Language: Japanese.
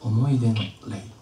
思い出のレ